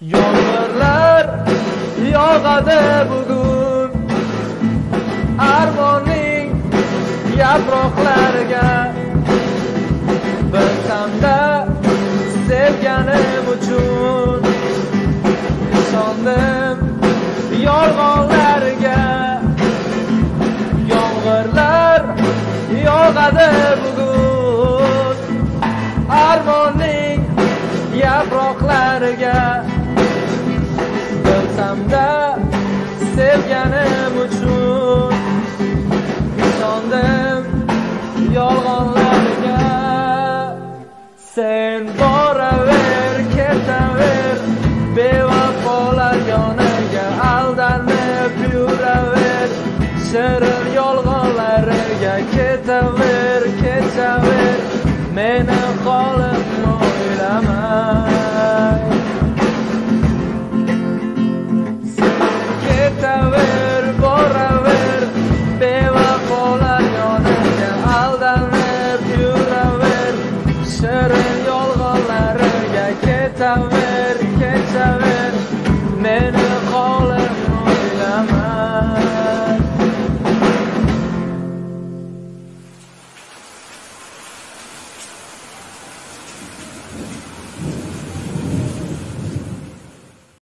yomg'irlar yog'adi bugun. Armonning yaproqlariga bilsamda sevganim uchun. Ishondim yolg'onlarga. Yomg'irlar yog'adi bugun. Bilsamda sevganim uchun ishondim yolg'onlarga. Sen boraver ketaver bevafolar yoniga aldanib yuraver shirin yolg'onlariga ketaver. saber, qué saber, menos.